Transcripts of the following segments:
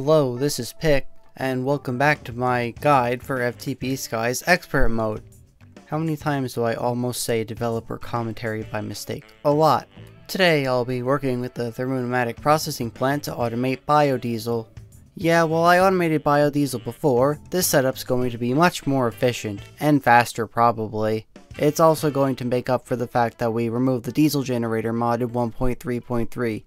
Hello, this is Pick, and welcome back to my guide for FTB Skies Expert Mode. How many times do I almost say developer commentary by mistake? A lot. Today I'll be working with the thermopneumatic processing plant to automate biodiesel. Yeah, while I automated biodiesel before, this setup's going to be much more efficient, and faster probably. It's also going to make up for the fact that we removed the diesel generator mod in 1.3.3.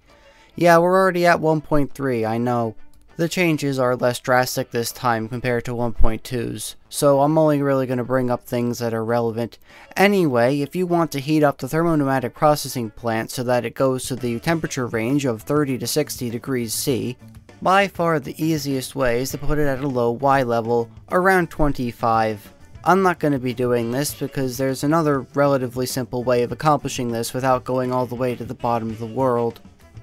Yeah, we're already at 1.3, I know. The changes are less drastic this time compared to 1.2's, so I'm only really going to bring up things that are relevant. Anyway, if you want to heat up the thermopneumatic processing plant so that it goes to the temperature range of 30 to 60 degrees C, by far the easiest way is to put it at a low Y level, around 25. I'm not going to be doing this because there's another relatively simple way of accomplishing this without going all the way to the bottom of the world.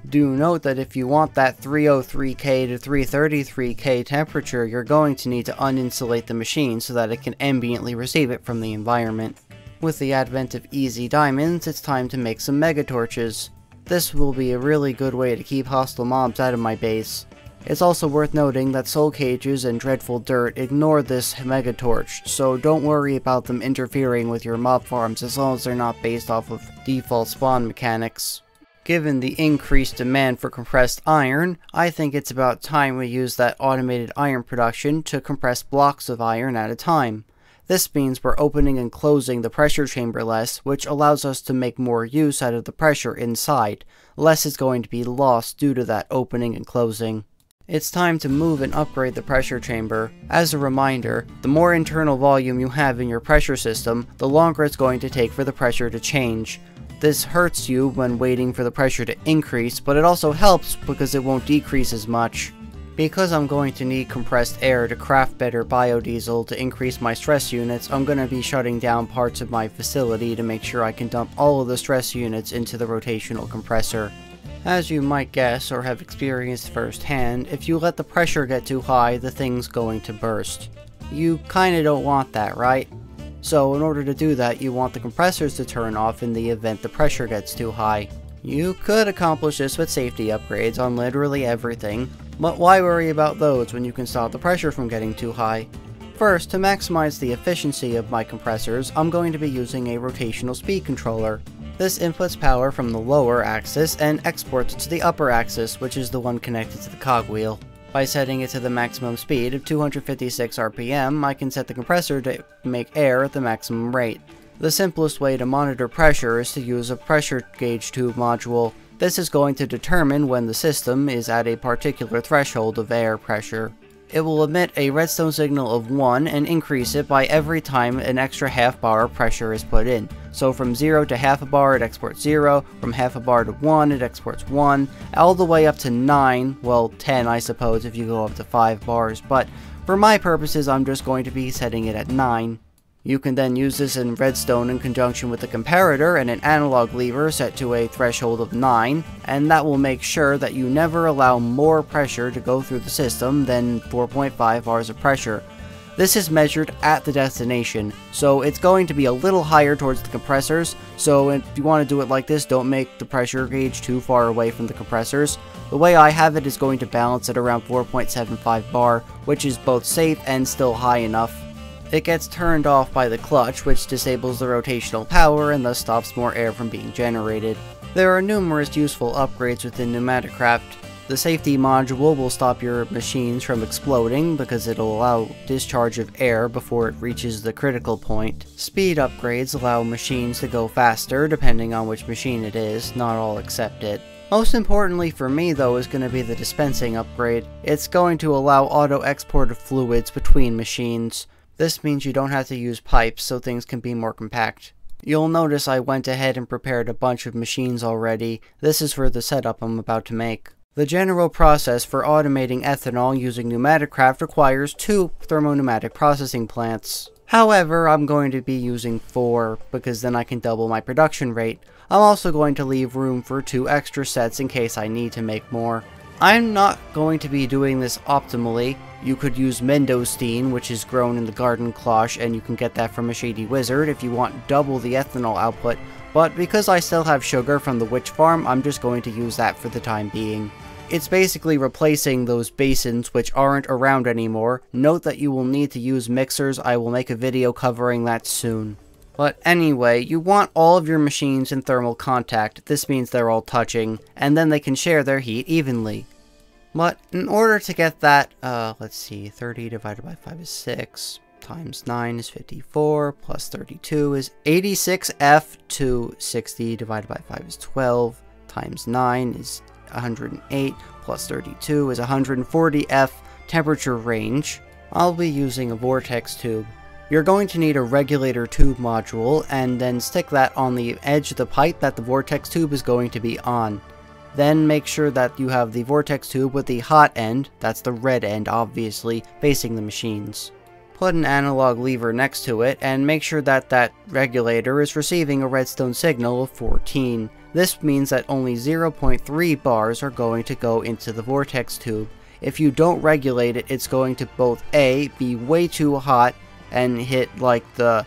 Do note that if you want that 303K to 333K temperature, you're going to need to uninsulate the machine so that it can ambiently receive it from the environment. With the advent of easy diamonds, it's time to make some mega torches. This will be a really good way to keep hostile mobs out of my base. It's also worth noting that soul cages and dreadful dirt ignore this mega torch, so don't worry about them interfering with your mob farms as long as they're not based off of default spawn mechanics. Given the increased demand for compressed iron, I think it's about time we use that automated iron production to compress blocks of iron at a time. This means we're opening and closing the pressure chamber less, which allows us to make more use out of the pressure inside. Less is going to be lost due to that opening and closing. It's time to move and upgrade the pressure chamber. As a reminder, the more internal volume you have in your pressure system, the longer it's going to take for the pressure to change. This hurts you when waiting for the pressure to increase, but it also helps because it won't decrease as much. Because I'm going to need compressed air to craft better biodiesel to increase my stress units, I'm going to be shutting down parts of my facility to make sure I can dump all of the stress units into the rotational compressor. As you might guess or have experienced firsthand, if you let the pressure get too high, the thing's going to burst. You kinda don't want that, right? So in order to do that, you want the compressors to turn off in the event the pressure gets too high. You could accomplish this with safety upgrades on literally everything, but why worry about those when you can stop the pressure from getting too high? First, to maximize the efficiency of my compressors, I'm going to be using a rotational speed controller. This inputs power from the lower axis and exports to the upper axis, which is the one connected to the cogwheel. By setting it to the maximum speed of 256 RPM, I can set the compressor to make air at the maximum rate. The simplest way to monitor pressure is to use a pressure gauge tube module. This is going to determine when the system is at a particular threshold of air pressure. It will emit a redstone signal of 1 and increase it by every time an extra half bar of pressure is put in. So from 0 to half a bar it exports 0, from half a bar to 1 it exports 1, all the way up to 9, well 10 I suppose if you go up to 5 bars, but for my purposes I'm just going to be setting it at 9. You can then use this in redstone in conjunction with a comparator and an analog lever set to a threshold of 9, and that will make sure that you never allow more pressure to go through the system than 4.5 bars of pressure. This is measured at the destination, so it's going to be a little higher towards the compressors, so if you want to do it like this, don't make the pressure gauge too far away from the compressors. The way I have it is going to balance at around 4.75 bar, which is both safe and still high enough it gets turned off by the clutch, which disables the rotational power and thus stops more air from being generated. There are numerous useful upgrades within PneumaticCraft. The safety module will stop your machines from exploding because it'll allow discharge of air before it reaches the critical point. Speed upgrades allow machines to go faster depending on which machine it is, not all accept it. Most importantly for me though is going to be the dispensing upgrade. It's going to allow auto export of fluids between machines. This means you don't have to use pipes so things can be more compact. You'll notice I went ahead and prepared a bunch of machines already. This is for the setup I'm about to make. The general process for automating ethanol using PneumaticCraft requires two thermopneumatic processing plants. However, I'm going to be using four, because then I can double my production rate. I'm also going to leave room for two extra sets in case I need to make more. I'm not going to be doing this optimally. You could use Mendosteen, which is grown in the garden cloche, and you can get that from a Shady Wizard if you want double the ethanol output, but because I still have sugar from the witch farm, I'm just going to use that for the time being. It's basically replacing those basins which aren't around anymore. Note that you will need to use mixers, I will make a video covering that soon. But anyway, you want all of your machines in thermal contact, this means they're all touching, and then they can share their heat evenly. But in order to get that, uh, let's see, 30 divided by 5 is 6, times 9 is 54, plus 32 is 86F to 60 divided by 5 is 12, times 9 is 108, plus 32 is 140F temperature range. I'll be using a vortex tube. You're going to need a regulator tube module, and then stick that on the edge of the pipe that the vortex tube is going to be on. Then make sure that you have the vortex tube with the hot end, that's the red end obviously, facing the machines. Put an analog lever next to it, and make sure that that regulator is receiving a redstone signal of 14. This means that only 0.3 bars are going to go into the vortex tube. If you don't regulate it, it's going to both A, be way too hot, and hit like the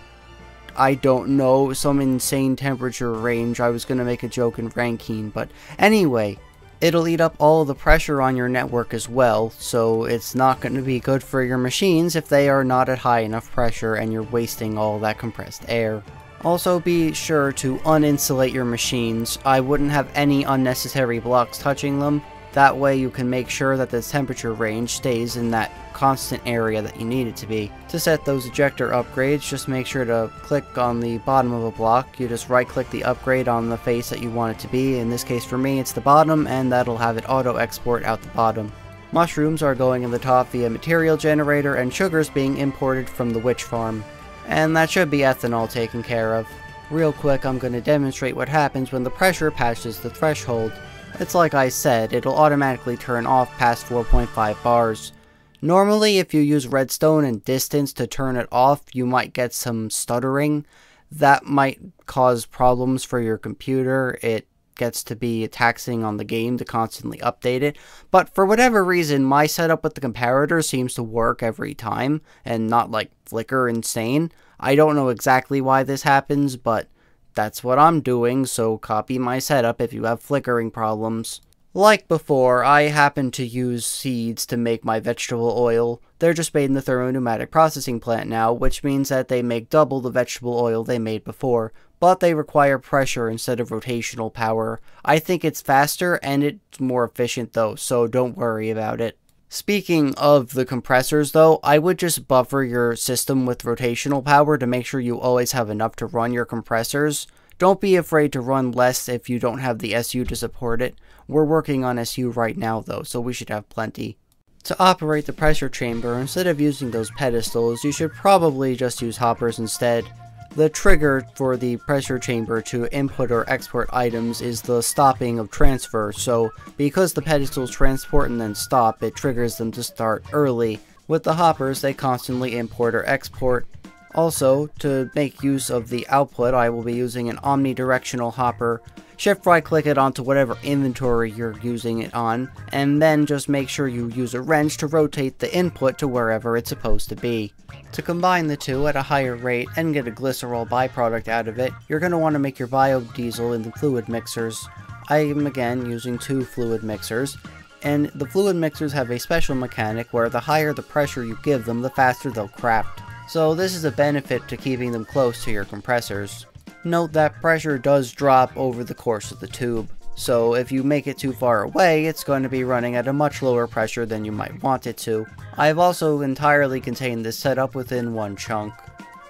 I don't know, some insane temperature range. I was to make a joke in Rankine, but anyway, it'll eat up all the pressure on your network as well, so it's not going to be good for your machines if they are not at high enough pressure and you're wasting all that compressed air. Also be sure to uninsulate your machines. I wouldn't have any unnecessary blocks touching them. That way you can make sure that the temperature range stays in that constant area that you need it to be. To set those ejector upgrades, just make sure to click on the bottom of a block. You just right click the upgrade on the face that you want it to be. In this case for me it's the bottom and that'll have it auto export out the bottom. Mushrooms are going in the top via material generator and sugars being imported from the witch farm. And that should be ethanol taken care of. Real quick I'm going to demonstrate what happens when the pressure passes the threshold. It's like I said, it'll automatically turn off past 4.5 bars. Normally, if you use redstone and distance to turn it off, you might get some stuttering. That might cause problems for your computer. It gets to be taxing on the game to constantly update it. But for whatever reason, my setup with the comparator seems to work every time and not like flicker insane. I don't know exactly why this happens, but that's what I'm doing, so copy my setup if you have flickering problems. Like before, I happen to use seeds to make my vegetable oil. They're just made in the thermopneumatic processing plant now, which means that they make double the vegetable oil they made before, but they require pressure instead of rotational power. I think it's faster and it's more efficient though, so don't worry about it. Speaking of the compressors though, I would just buffer your system with rotational power to make sure you always have enough to run your compressors. Don't be afraid to run less if you don't have the SU to support it. We're working on SU right now though, so we should have plenty. To operate the pressure chamber, instead of using those pedestals, you should probably just use hoppers instead. The trigger for the pressure chamber to input or export items is the stopping of transfer, so because the pedestals transport and then stop, it triggers them to start early. With the hoppers, they constantly import or export. Also, to make use of the output, I will be using an omnidirectional hopper. Shift right click it onto whatever inventory you're using it on, and then just make sure you use a wrench to rotate the input to wherever it's supposed to be. To combine the two at a higher rate and get a glycerol byproduct out of it, you're going to want to make your biodiesel in the fluid mixers. I am again using two fluid mixers, and the fluid mixers have a special mechanic where the higher the pressure you give them, the faster they'll craft. So this is a benefit to keeping them close to your compressors. Note that pressure does drop over the course of the tube, so if you make it too far away, it's going to be running at a much lower pressure than you might want it to. I've also entirely contained this setup within one chunk.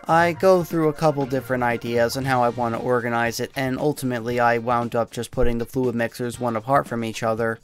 I go through a couple different ideas on how I want to organize it, and ultimately I wound up just putting the fluid mixers one apart from each other.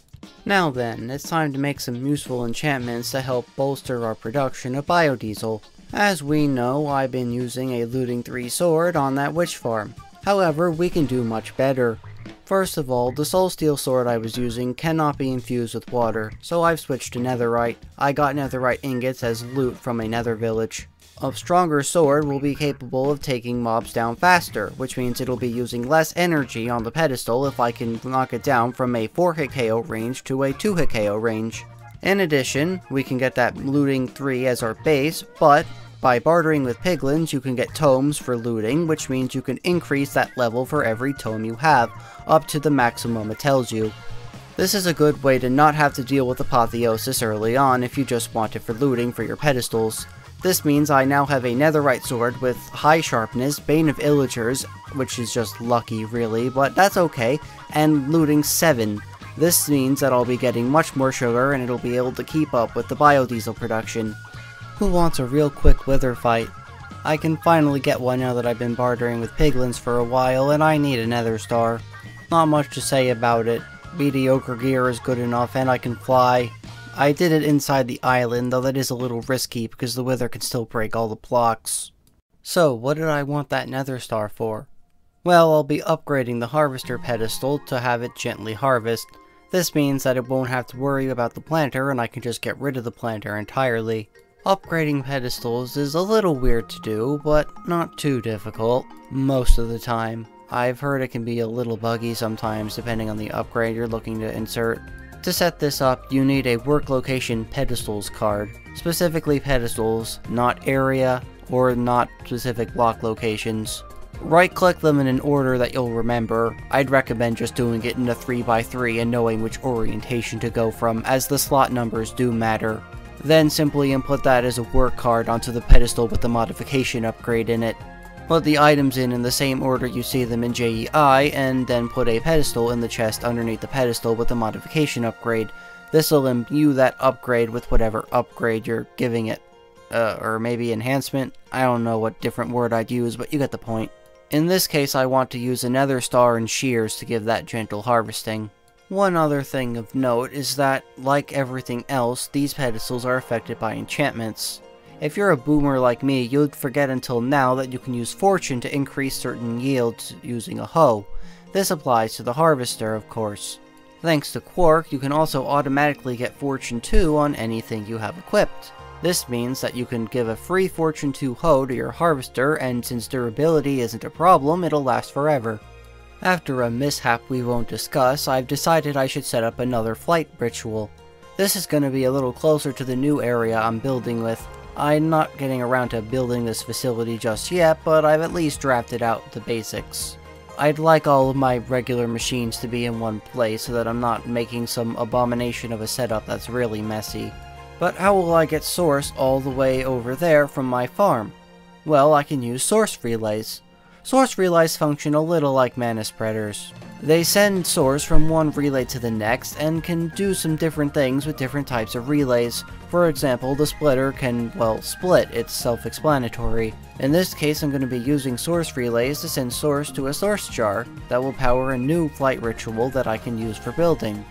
Now then, it's time to make some useful enchantments to help bolster our production of biodiesel. As we know, I've been using a Looting 3 sword on that witch farm. However, we can do much better. First of all, the soul steel sword I was using cannot be infused with water, so I've switched to netherite. I got netherite ingots as loot from a nether village. A stronger sword will be capable of taking mobs down faster, which means it'll be using less energy on the pedestal if I can knock it down from a 4 hit KO range to a 2 hit KO range. In addition, we can get that looting 3 as our base, but by bartering with piglins, you can get tomes for looting, which means you can increase that level for every tome you have, up to the maximum it tells you. This is a good way to not have to deal with apotheosis early on if you just want it for looting for your pedestals. This means I now have a netherite sword with high sharpness, Bane of Illagers, which is just lucky really, but that's okay, and looting 7. This means that I'll be getting much more sugar and it'll be able to keep up with the biodiesel production. Who wants a real quick wither fight? I can finally get one now that I've been bartering with piglins for a while and I need a nether star. Not much to say about it. Mediocre gear is good enough and I can fly. I did it inside the island, though that is a little risky because the wither can still break all the blocks. So, what did I want that nether star for? Well, I'll be upgrading the harvester pedestal to have it gently harvest. This means that it won't have to worry about the planter and I can just get rid of the planter entirely. Upgrading pedestals is a little weird to do, but not too difficult, most of the time. I've heard it can be a little buggy sometimes depending on the upgrade you're looking to insert. To set this up, you need a work location pedestals card, specifically pedestals, not area or not specific block locations. Right click them in an order that you'll remember. I'd recommend just doing it in a 3x3 and knowing which orientation to go from as the slot numbers do matter. Then simply input that as a work card onto the pedestal with the modification upgrade in it. Put the items in in the same order you see them in JEI, and then put a pedestal in the chest underneath the pedestal with the modification upgrade. This will imbue that upgrade with whatever upgrade you're giving it. Uh, or maybe enhancement? I don't know what different word I'd use, but you get the point. In this case, I want to use another star and shears to give that gentle harvesting. One other thing of note is that, like everything else, these pedestals are affected by enchantments. If you're a boomer like me, you'd forget until now that you can use Fortune to increase certain yields using a hoe. This applies to the Harvester, of course. Thanks to Quark, you can also automatically get Fortune 2 on anything you have equipped. This means that you can give a free Fortune 2 hoe to your Harvester, and since durability isn't a problem, it'll last forever. After a mishap we won't discuss, I've decided I should set up another flight ritual. This is going to be a little closer to the new area I'm building with, I'm not getting around to building this facility just yet, but I've at least drafted out the basics. I'd like all of my regular machines to be in one place so that I'm not making some abomination of a setup that's really messy. But how will I get source all the way over there from my farm? Well, I can use source relays. Source relays function a little like mana spreaders. They send source from one relay to the next and can do some different things with different types of relays. For example, the splitter can, well, split, it's self-explanatory. In this case, I'm going to be using source relays to send source to a source jar that will power a new flight ritual that I can use for building.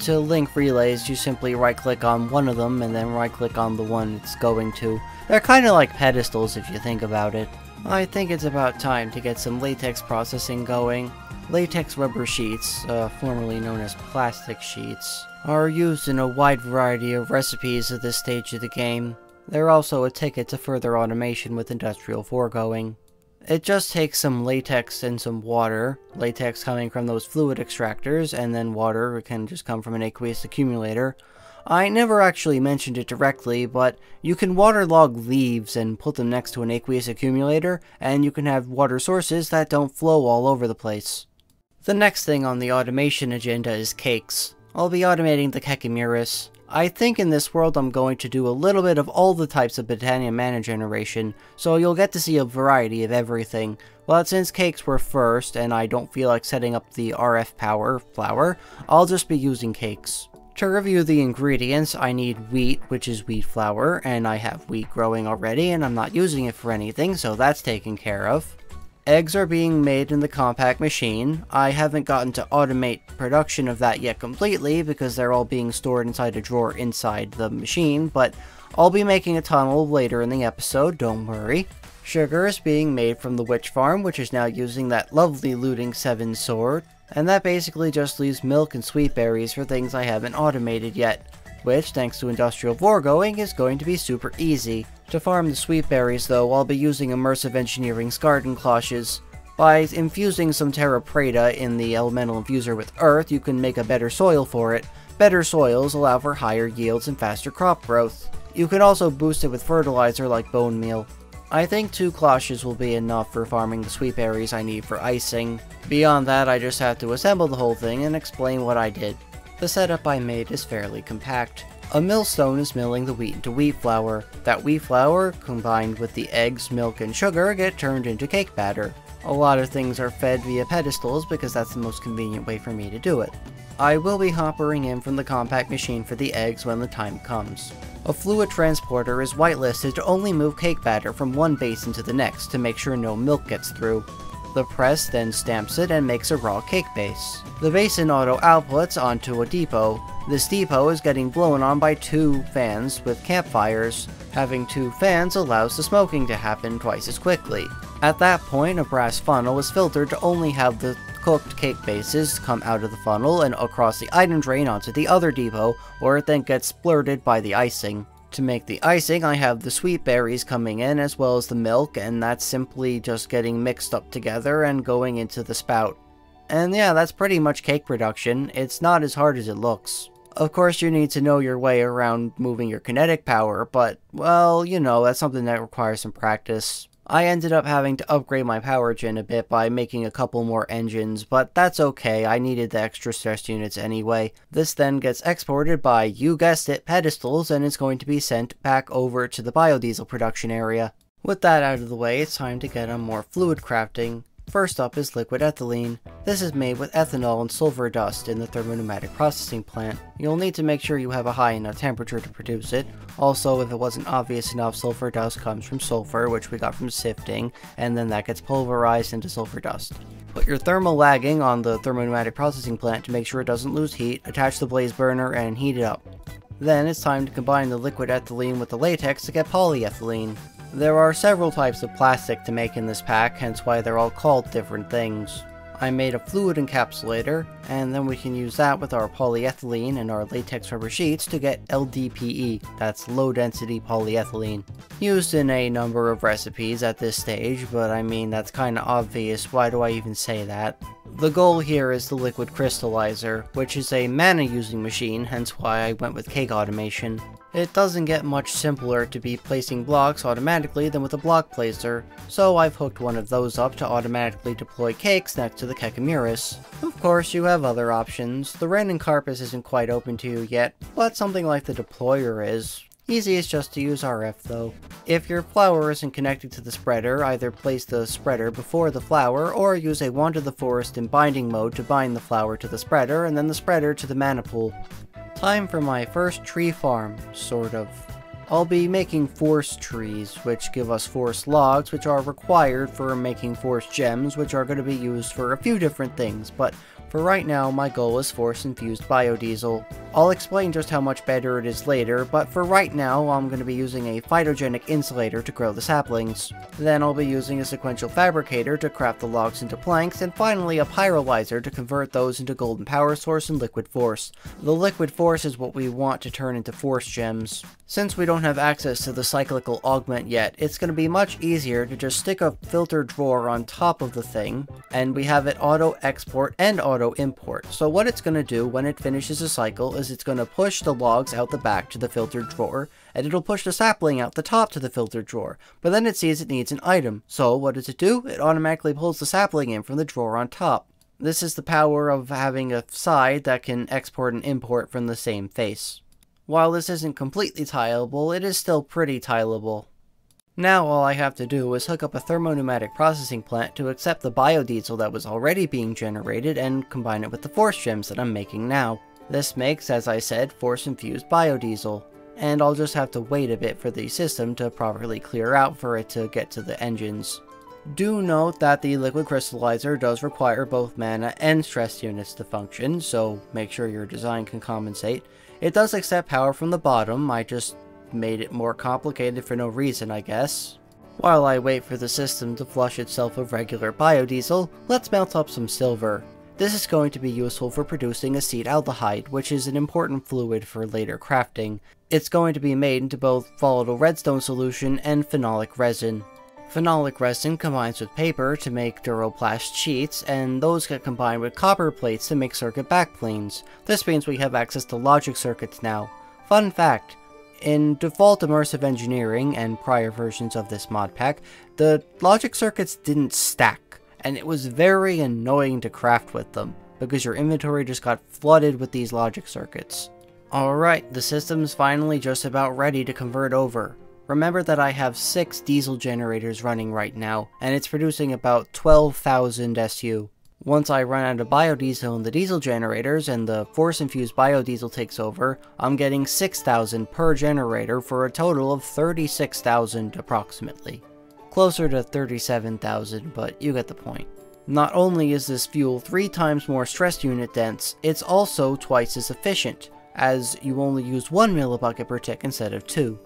To link relays, you simply right-click on one of them and then right-click on the one it's going to. They're kinda like pedestals if you think about it. I think it's about time to get some latex processing going. Latex rubber sheets, uh, formerly known as plastic sheets, are used in a wide variety of recipes at this stage of the game. They're also a ticket to further automation with industrial foregoing. It just takes some latex and some water, latex coming from those fluid extractors, and then water can just come from an aqueous accumulator, I never actually mentioned it directly, but you can waterlog leaves and put them next to an aqueous accumulator, and you can have water sources that don't flow all over the place. The next thing on the automation agenda is cakes. I'll be automating the Kekimurus. I think in this world I'm going to do a little bit of all the types of Botania mana generation, so you'll get to see a variety of everything. But since cakes were first, and I don't feel like setting up the RF power flower, I'll just be using cakes. To review the ingredients, I need wheat, which is wheat flour, and I have wheat growing already, and I'm not using it for anything, so that's taken care of. Eggs are being made in the compact machine. I haven't gotten to automate production of that yet completely, because they're all being stored inside a drawer inside the machine, but I'll be making a tunnel later in the episode, don't worry. Sugar is being made from the witch farm, which is now using that lovely looting 7 sword. And that basically just leaves milk and sweet berries for things I haven't automated yet, which, thanks to industrial foregoing, is going to be super easy. To farm the sweet berries though, I'll be using Immersive Engineering's garden cloches. By infusing some Terra Preta in the elemental infuser with earth, you can make a better soil for it. Better soils allow for higher yields and faster crop growth. You can also boost it with fertilizer like bone meal. I think two cloches will be enough for farming the sweet berries I need for icing. Beyond that, I just have to assemble the whole thing and explain what I did. The setup I made is fairly compact. A millstone is milling the wheat into wheat flour. That wheat flour, combined with the eggs, milk, and sugar, get turned into cake batter. A lot of things are fed via pedestals because that's the most convenient way for me to do it. I will be hoppering in from the compact machine for the eggs when the time comes. A fluid transporter is whitelisted to only move cake batter from one basin to the next to make sure no milk gets through. The press then stamps it and makes a raw cake base. The basin auto outputs onto a depot. This depot is getting blown on by two fans with campfires. Having two fans allows the smoking to happen twice as quickly. At that point, a brass funnel is filtered to only have the cooked cake bases come out of the funnel and across the item drain onto the other depot, where it then gets splurted by the icing. To make the icing, I have the sweet berries coming in as well as the milk, and that's simply just getting mixed up together and going into the spout. And yeah, that's pretty much cake production. It's not as hard as it looks. Of course, you need to know your way around moving your kinetic power, but, well, you know, that's something that requires some practice. I ended up having to upgrade my power gen a bit by making a couple more engines, but that's okay, I needed the extra stress units anyway. This then gets exported by, you guessed it, pedestals, and is going to be sent back over to the biodiesel production area. With that out of the way, it's time to get on more fluid crafting. First up is liquid ethylene. This is made with ethanol and sulfur dust in the thermopneumatic processing plant. You'll need to make sure you have a high enough temperature to produce it. Also, if it wasn't obvious enough, sulfur dust comes from sulfur, which we got from sifting, and then that gets pulverized into sulfur dust. Put your thermal lagging on the thermopneumatic processing plant to make sure it doesn't lose heat, attach the blaze burner, and heat it up. Then it's time to combine the liquid ethylene with the latex to get polyethylene. There are several types of plastic to make in this pack, hence why they're all called different things. I made a fluid encapsulator, and then we can use that with our polyethylene and our latex rubber sheets to get LDPE, that's low density polyethylene. Used in a number of recipes at this stage, but I mean that's kinda obvious, why do I even say that? The goal here is the liquid crystallizer, which is a mana using machine, hence why I went with cake automation. It doesn't get much simpler to be placing blocks automatically than with a block placer, so I've hooked one of those up to automatically deploy cakes next to the Kekimurus. Of course, you have other options. The Rannuncarpus isn't quite open to you yet, but something like the deployer is. Easiest just to use RF though. If your flower isn't connected to the spreader, either place the spreader before the flower, or use a Wand of the Forest in binding mode to bind the flower to the spreader, and then the spreader to the mana pool. Time for my first tree farm, sort of. I'll be making forest trees, which give us forest logs, which are required for making forest gems, which are going to be used for a few different things, but for right now, my goal is force-infused biodiesel. I'll explain just how much better it is later, but for right now, I'm going to be using a phytogenic insolator to grow the saplings. Then I'll be using a sequential fabricator to craft the logs into planks, and finally a pyrolyzer to convert those into golden power source and liquid force. The liquid force is what we want to turn into force gems. Since we don't have access to the cyclical augment yet, it's going to be much easier to just stick a filter drawer on top of the thing, and we have it auto export and auto import. So what it's going to do when it finishes a cycle is it's going to push the logs out the back to the filtered drawer, and it'll push the sapling out the top to the filtered drawer, but then it sees it needs an item. So what does it do? It automatically pulls the sapling in from the drawer on top. This is the power of having a side that can export and import from the same face. While this isn't completely tileable, it is still pretty tileable. Now all I have to do is hook up a thermopneumatic processing plant to accept the biodiesel that was already being generated and combine it with the force gems that I'm making now. This makes, as I said, force-infused biodiesel, and I'll just have to wait a bit for the system to properly clear out for it to get to the engines. Do note that the liquid crystallizer does require both mana and stress units to function, so make sure your design can compensate, it does accept power from the bottom, I just made it more complicated for no reason, I guess. While I wait for the system to flush itself of regular biodiesel, let's melt up some silver. This is going to be useful for producing acetaldehyde, which is an important fluid for later crafting. It's going to be made into both volatile redstone solution and phenolic resin. Phenolic resin combines with paper to make duroplast sheets, and those get combined with copper plates to make circuit backplanes. This means we have access to logic circuits now. Fun fact, in default immersive engineering and prior versions of this mod pack, the logic circuits didn't stack, and it was very annoying to craft with them. because your inventory just got flooded with these logic circuits. Alright, the system's finally just about ready to convert over. Remember that I have 6 diesel generators running right now, and it's producing about 12,000 SU. Once I run out of biodiesel in the diesel generators and the force-infused biodiesel takes over, I'm getting 6,000 per generator for a total of 36,000 approximately. Closer to 37,000, but you get the point. Not only is this fuel 3 times more stress unit dense, it's also twice as efficient, as you only use 1 millibucket per tick instead of 2.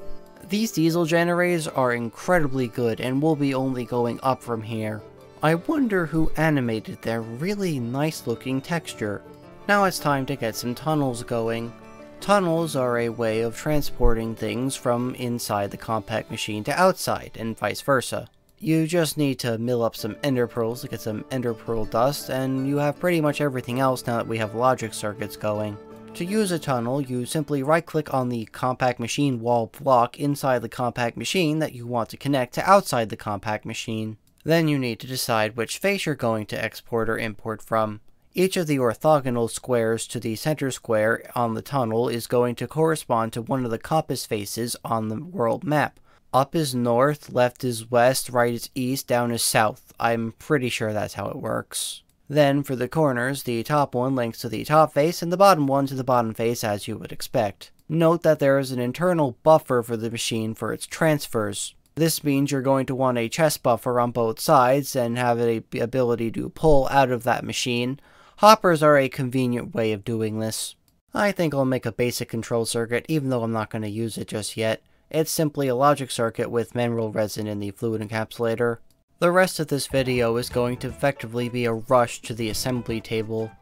These diesel generators are incredibly good and will be only going up from here. I wonder who animated their really nice looking texture. Now it's time to get some tunnels going. Tunnels are a way of transporting things from inside the compact machine to outside, and vice versa. You just need to mill up some ender pearls to get some ender pearl dust, and you have pretty much everything else now that we have logic circuits going. To use a tunnel, you simply right-click on the compact machine wall block inside the compact machine that you want to connect to outside the compact machine. Then you need to decide which face you're going to export or import from. Each of the orthogonal squares to the center square on the tunnel is going to correspond to one of the compass faces on the world map. Up is north, left is west, right is east, down is south. I'm pretty sure that's how it works. Then, for the corners, the top one links to the top face and the bottom one to the bottom face as you would expect. Note that there is an internal buffer for the machine for its transfers. This means you're going to want a chest buffer on both sides and have the ability to pull out of that machine. Hoppers are a convenient way of doing this. I think I'll make a basic control circuit even though I'm not going to use it just yet. It's simply a logic circuit with mineral resin in the fluid encapsulator. The rest of this video is going to effectively be a rush to the assembly table.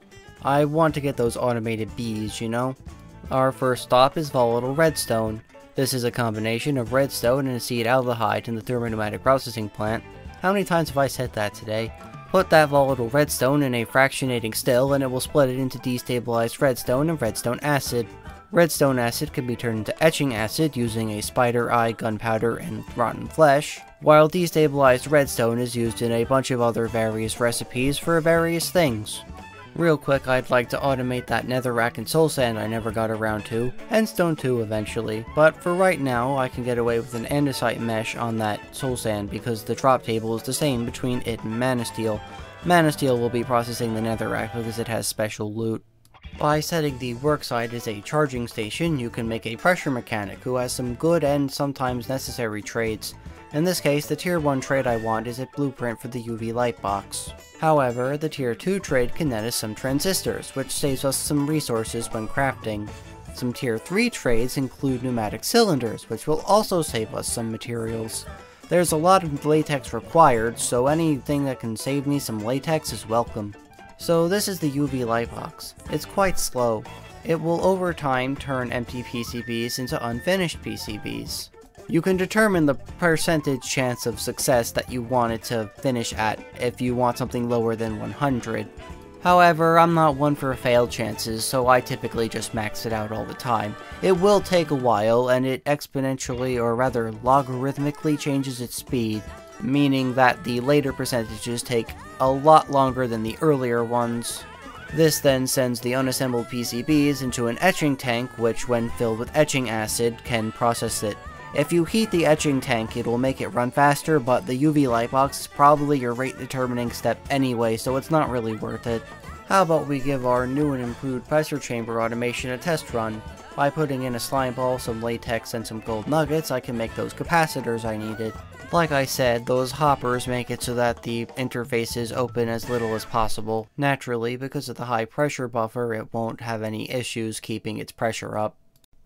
I want to get those automated bees, you know? Our first stop is volatile redstone. This is a combination of redstone and acetaldehyde in the thermodynamic processing plant. How many times have I said that today? Put that volatile redstone in a fractionating still and it will split it into destabilized redstone and redstone acid. Redstone acid can be turned into etching acid using a spider eye, gunpowder, and rotten flesh, while destabilized redstone is used in a bunch of other various recipes for various things. Real quick, I'd like to automate that netherrack and soul sand I never got around to, and stone 2 eventually, but for right now I can get away with an andesite mesh on that soul sand because the drop table is the same between it and manasteel. Manasteel will be processing the netherrack because it has special loot. By setting the worksite as a charging station, you can make a pressure mechanic who has some good and sometimes necessary trades. In this case, the tier 1 trade I want is a blueprint for the UV light box. However, the tier 2 trade can net us some transistors, which saves us some resources when crafting. Some tier 3 trades include pneumatic cylinders, which will also save us some materials. There's a lot of latex required, so anything that can save me some latex is welcome. So this is the UV light box. It's quite slow. It will over time turn empty PCBs into unfinished PCBs. You can determine the percentage chance of success that you want it to finish at if you want something lower than 100. However, I'm not one for failed chances, so I typically just max it out all the time. It will take a while, and it exponentially, or rather logarithmically changes its speed, meaning that the later percentages take a lot longer than the earlier ones. This then sends the unassembled PCBs into an etching tank, which when filled with etching acid, can process it if you heat the etching tank, it will make it run faster, but the UV light box is probably your rate determining step anyway, so it's not really worth it. How about we give our new and improved pressure chamber automation a test run? By putting in a slime ball, some latex, and some gold nuggets, I can make those capacitors I needed. Like I said, those hoppers make it so that the interfaces open as little as possible. Naturally, because of the high pressure buffer, it won't have any issues keeping its pressure up.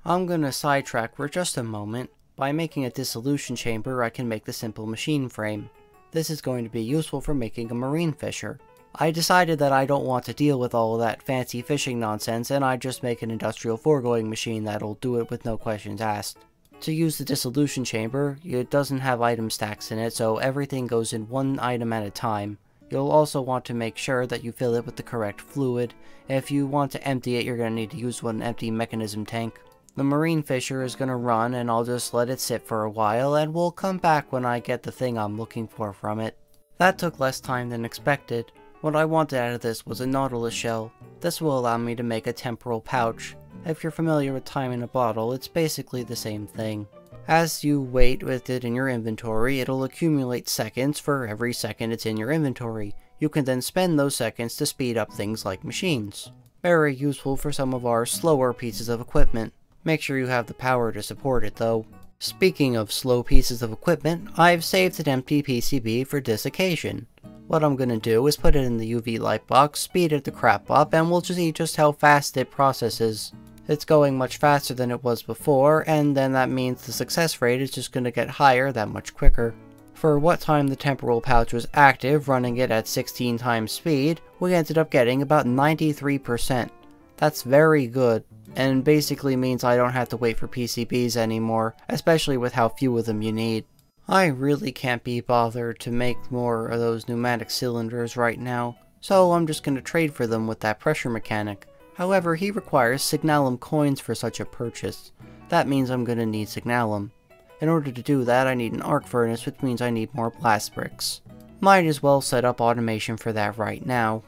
I'm gonna sidetrack for just a moment. By making a dissolution chamber, I can make the simple machine frame. This is going to be useful for making a marine fisher. I decided that I don't want to deal with all that fancy fishing nonsense, and I just make an industrial foregoing machine that'll do it with no questions asked. To use the dissolution chamber, it doesn't have item stacks in it, so everything goes in one item at a time. You'll also want to make sure that you fill it with the correct fluid. If you want to empty it, you're going to need to use one empty mechanism tank. The marine fisher is going to run and I'll just let it sit for a while and we'll come back when I get the thing I'm looking for from it. That took less time than expected. What I wanted out of this was a Nautilus shell. This will allow me to make a temporal pouch. If you're familiar with time in a bottle, it's basically the same thing. As you wait with it in your inventory, it'll accumulate seconds for every second it's in your inventory. You can then spend those seconds to speed up things like machines. Very useful for some of our slower pieces of equipment. Make sure you have the power to support it though. Speaking of slow pieces of equipment, I've saved an empty PCB for this occasion. What I'm gonna do is put it in the UV light box, speed it the crap up, and we'll just see just how fast it processes. It's going much faster than it was before, and then that means the success rate is just gonna get higher that much quicker. For what time the temporal pouch was active, running it at 16 times speed, we ended up getting about 93%. That's very good, and basically means I don't have to wait for PCBs anymore, especially with how few of them you need. I really can't be bothered to make more of those pneumatic cylinders right now, so I'm just going to trade for them with that pressure mechanic. However, he requires Signalum coins for such a purchase. That means I'm going to need Signalum. In order to do that, I need an arc furnace, which means I need more blast bricks. Might as well set up automation for that right now.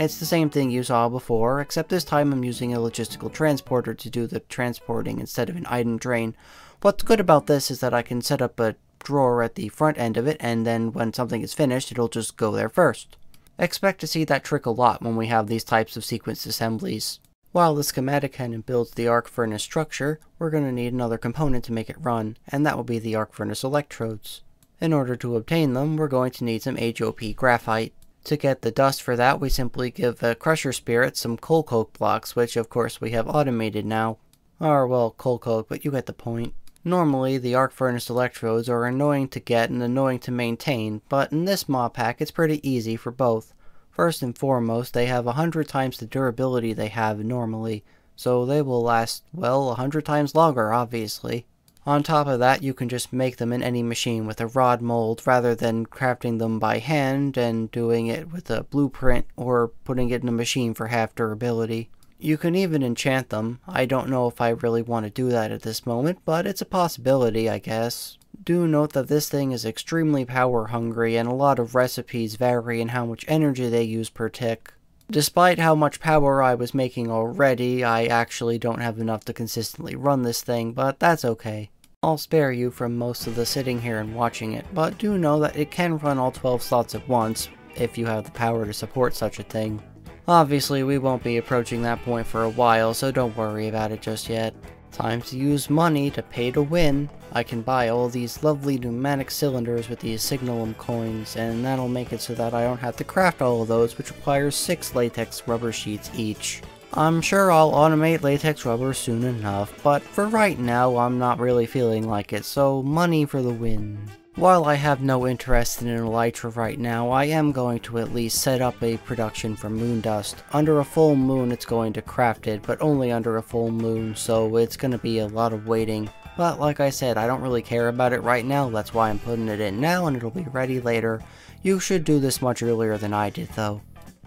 It's the same thing you saw before, except this time I'm using a logistical transporter to do the transporting instead of an item train. What's good about this is that I can set up a drawer at the front end of it, and then when something is finished, it'll just go there first. Expect to see that trick a lot when we have these types of sequence assemblies. While the schematicannon builds the arc furnace structure, we're going to need another component to make it run, and that will be the arc furnace electrodes. In order to obtain them, we're going to need some HOP graphite. To get the dust for that, we simply give a crusher spirit some coal coke blocks, which of course we have automated now. Or, well, coal coke, but you get the point. Normally, the arc furnace electrodes are annoying to get and annoying to maintain, but in this mod pack it's pretty easy for both. First and foremost, they have a hundred times the durability they have normally, so they will last, well, a hundred times longer, obviously. On top of that, you can just make them in any machine with a rod mold rather than crafting them by hand and doing it with a blueprint or putting it in a machine for half durability. You can even enchant them. I don't know if I really want to do that at this moment, but it's a possibility, I guess. Do note that this thing is extremely power hungry and a lot of recipes vary in how much energy they use per tick. Despite how much power I was making already, I actually don't have enough to consistently run this thing, but that's okay. I'll spare you from most of the sitting here and watching it, but do know that it can run all 12 slots at once, if you have the power to support such a thing. Obviously, we won't be approaching that point for a while, so don't worry about it just yet. Time to use money to pay to win. I can buy all these lovely pneumatic cylinders with these Signalum coins, and that'll make it so that I don't have to craft all of those, which requires 6 latex rubber sheets each. I'm sure I'll automate latex rubber soon enough, but for right now I'm not really feeling like it, so money for the win. While I have no interest in an Elytra right now, I am going to at least set up a production for Moondust. Under a full moon it's going to craft it, but only under a full moon, so it's going to be a lot of waiting. But like I said, I don't really care about it right now, that's why I'm putting it in now and it'll be ready later. You should do this much earlier than I did though.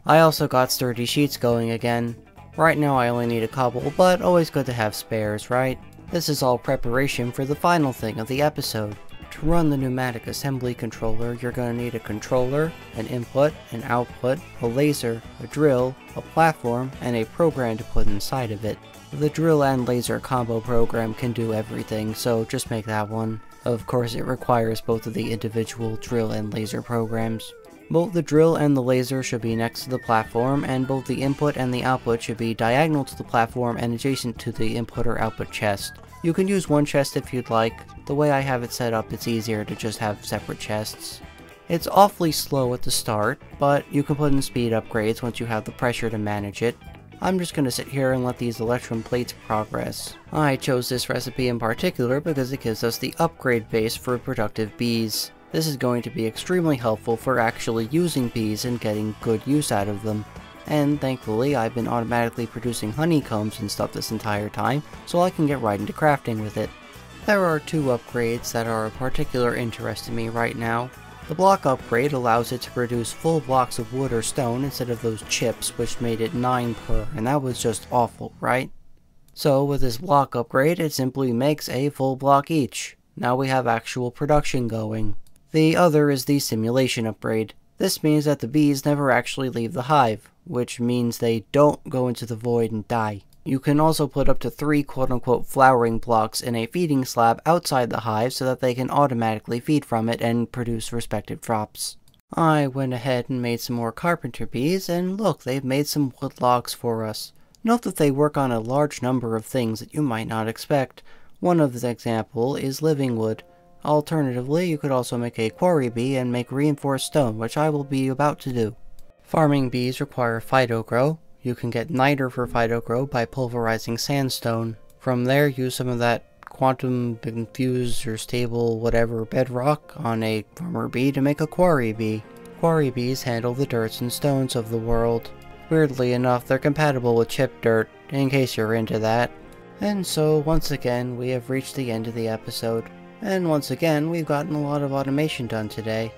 I also got sturdy sheets going again. Right now I only need a couple, but always good to have spares, right? This is all preparation for the final thing of the episode. To run the pneumatic assembly controller, you're going to need a controller, an input, an output, a laser, a drill, a platform, and a program to put inside of it. The drill and laser combo program can do everything, so just make that one. Of course, it requires both of the individual drill and laser programs. Both the drill and the laser should be next to the platform, and both the input and the output should be diagonal to the platform and adjacent to the input or output chest. You can use one chest if you'd like. The way I have it set up, it's easier to just have separate chests. It's awfully slow at the start, but you can put in speed upgrades once you have the pressure to manage it. I'm just going to sit here and let these electrum plates progress. I chose this recipe in particular because it gives us the upgrade base for productive bees. This is going to be extremely helpful for actually using bees and getting good use out of them and thankfully I've been automatically producing honeycombs and stuff this entire time, so I can get right into crafting with it. There are two upgrades that are of particular interest to me right now. The block upgrade allows it to produce full blocks of wood or stone instead of those chips which made it 9 per, and that was just awful, right? So with this block upgrade, it simply makes a full block each. Now we have actual production going. The other is the simulation upgrade. This means that the bees never actually leave the hive, which means they don't go into the void and die. You can also put up to three quote-unquote flowering blocks in a feeding slab outside the hive so that they can automatically feed from it and produce respective drops. I went ahead and made some more carpenter bees, and look, they've made some wood logs for us. Note that they work on a large number of things that you might not expect. One of the example is living wood. Alternatively, you could also make a quarry bee and make reinforced stone, which I will be about to do. Farming bees require Phyto-Gro, you can get niter for Phyto-Gro by pulverizing sandstone. From there, use some of that quantum infused or stable whatever bedrock on a farmer bee to make a quarry bee. Quarry bees handle the dirts and stones of the world. Weirdly enough, they're compatible with chip dirt, in case you're into that. And so, once again, we have reached the end of the episode. And once again, we've gotten a lot of automation done today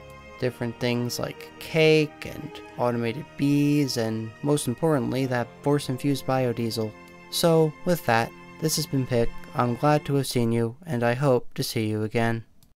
different things like cake and automated bees and most importantly that force infused biodiesel. So with that, this has been Pick, I'm glad to have seen you and I hope to see you again.